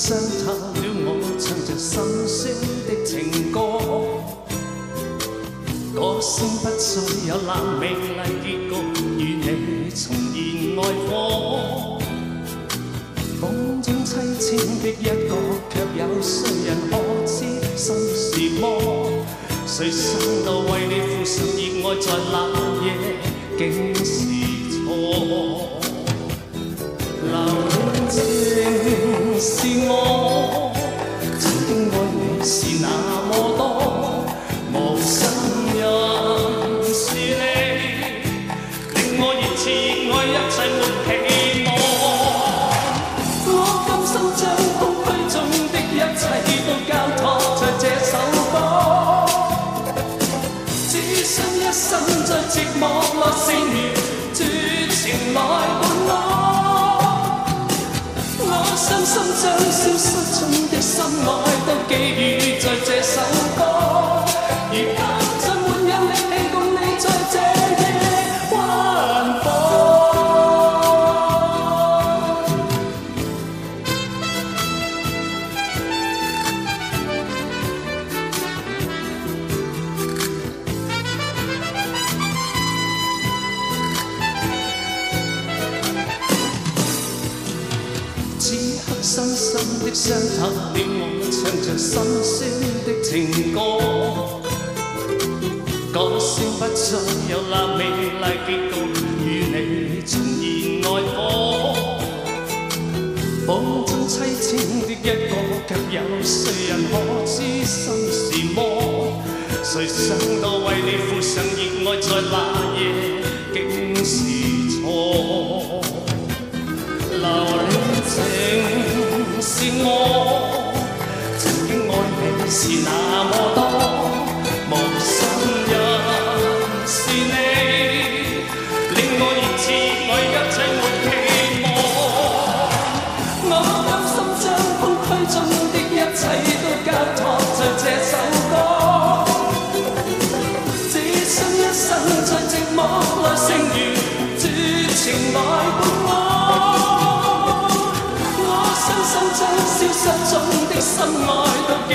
伤透了我，唱着心酸的情歌。歌声不衰，有那美丽结局，与你重燃爱火。风中凄清的一个，却有谁人可知心是魔？谁想到为你付上热爱，在那夜竟是错。留恋。清。¡Sí, amor! 的双塔恋火，唱着心声的情歌。歌声不再有那美丽结局，与你重燃爱火。风中凄清的一个，却有谁人可知心是魔？谁想到为你付上热爱，在那。是那么多，无心人是你，令我热切爱一切没期望。我甘心将空虚中的一切都交托在这首歌，只想一生在寂寞来胜于绝情来伴我。我相信，将消失中的深爱都记。